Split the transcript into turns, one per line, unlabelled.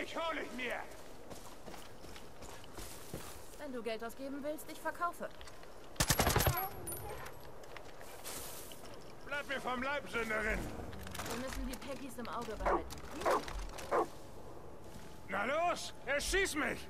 Dich hol ich mir!
Wenn du Geld ausgeben willst, ich verkaufe.
Bleib mir vom Leib, Sünderin!
Wir müssen die Peggys im Auge behalten.
Na los, erschieß mich!